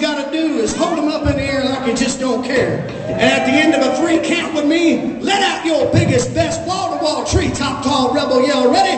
got to do is hold them up in the air like you just don't care. And at the end of a three count with me, let out your biggest, best wall-to-wall treetop tall rebel yell. Ready?